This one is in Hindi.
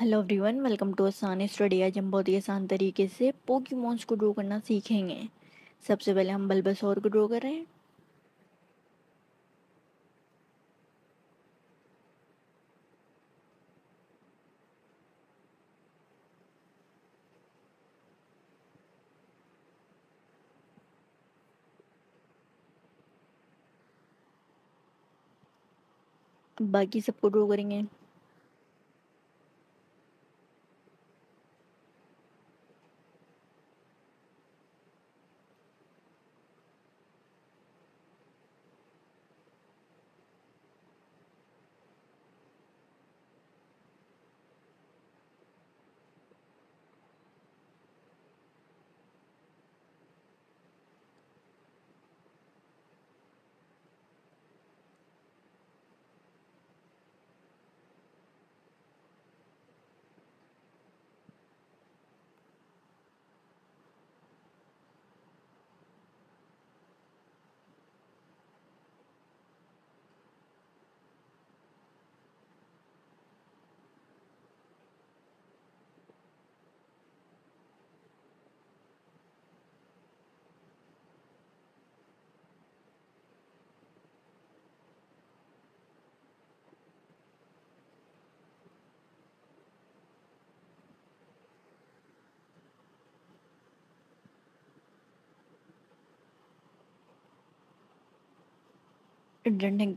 Hello everyone welcome to Aasan study आज हम बहुत ही आसान तरीके से पोकीमोन्स को ड्रॉ करना सीखेंगे। सबसे पहले हम बल्बासोर को ड्रॉ कर रहे हैं। बाकी सबको ड्रॉ करेंगे। drinking